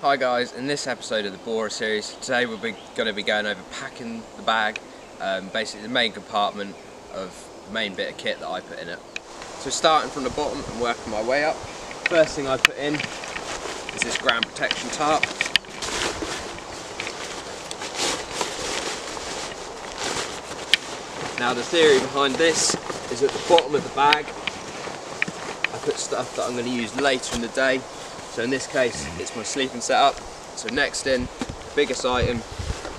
Hi guys, in this episode of the Bora series, today we're going to be going over packing the bag, um, basically the main compartment of the main bit of kit that I put in it. So starting from the bottom and working my way up, first thing I put in is this ground protection tarp. Now the theory behind this is at the bottom of the bag I put stuff that I'm going to use later in the day so in this case it's my sleeping setup. So next in the biggest item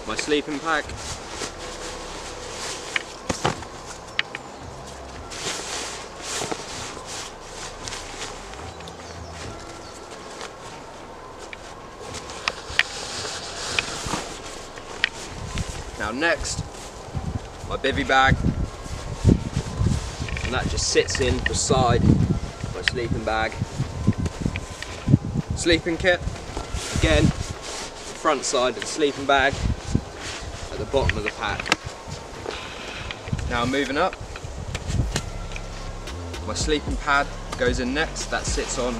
my sleeping pack. Now next, my bivy bag, and that just sits in beside my sleeping bag. Sleeping kit, again, front side of the sleeping bag, at the bottom of the pack. Now moving up, my sleeping pad goes in next, that sits on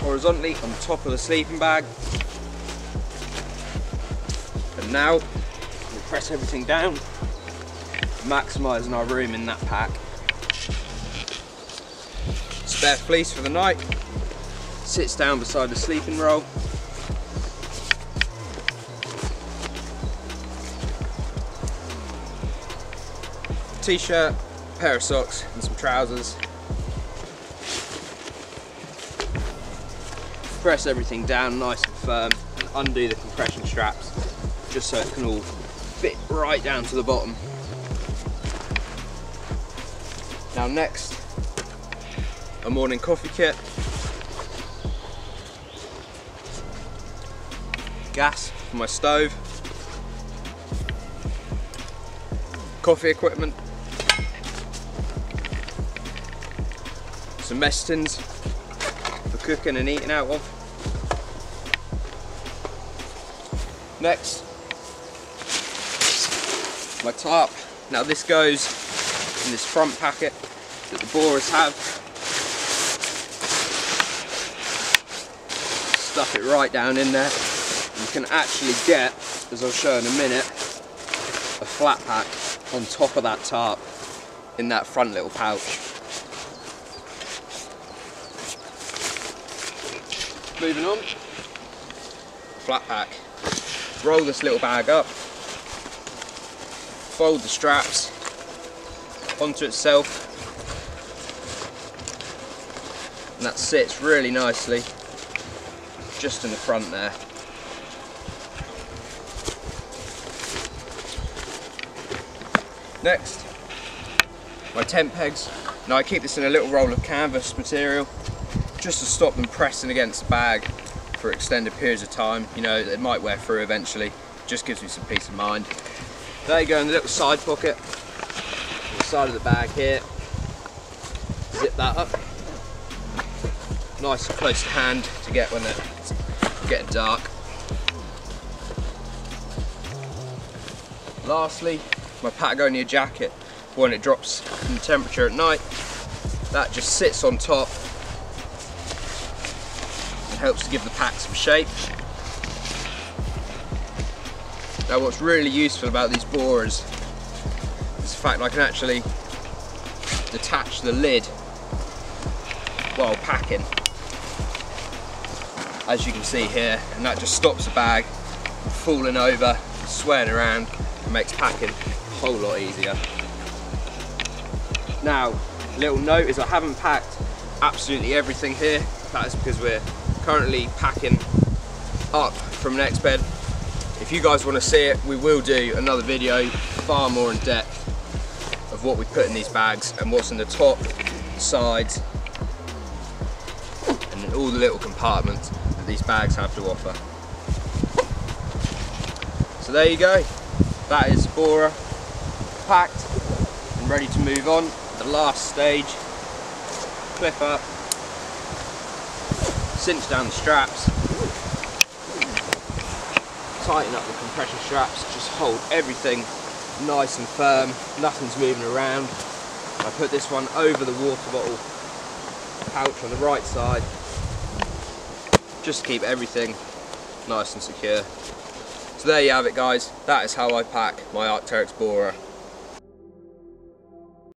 horizontally on top of the sleeping bag. And now we press everything down, maximising our room in that pack. Spare fleece for the night, sits down beside the sleeping roll. T-shirt, pair of socks and some trousers. Press everything down nice and firm and undo the compression straps just so it can all fit right down to the bottom. Now next, a morning coffee kit. Gas for my stove. Coffee equipment. Some mess tins for cooking and eating out of. Next, my tarp. Now this goes in this front packet that the Boras have. Stuff it right down in there. You can actually get, as I'll show in a minute, a flat pack on top of that tarp in that front little pouch. Moving on, flat pack. Roll this little bag up, fold the straps onto itself and that sits really nicely just in the front there. Next, my tent pegs. Now I keep this in a little roll of canvas material just to stop them pressing against the bag for extended periods of time. You know, it might wear through eventually. Just gives me some peace of mind. There you go in the little side pocket, the side of the bag here. Zip that up. Nice close to hand to get when it's getting dark. Lastly, my Patagonia jacket when it drops in temperature at night. That just sits on top and helps to give the pack some shape. Now what's really useful about these Boras is the fact I can actually detach the lid while packing as you can see here and that just stops the bag from falling over, swaying around and makes packing whole lot easier. Now, little note is I haven't packed absolutely everything here. That is because we're currently packing up from next bed if you guys want to see it, we will do another video far more in depth of what we put in these bags and what's in the top, sides, and all the little compartments that these bags have to offer. So there you go. That is Bora packed and ready to move on. The last stage, clip up, cinch down the straps, tighten up the compression straps, just hold everything nice and firm, nothing's moving around. I put this one over the water bottle pouch on the right side, just keep everything nice and secure. So there you have it guys, that is how I pack my Arc'teryx Bora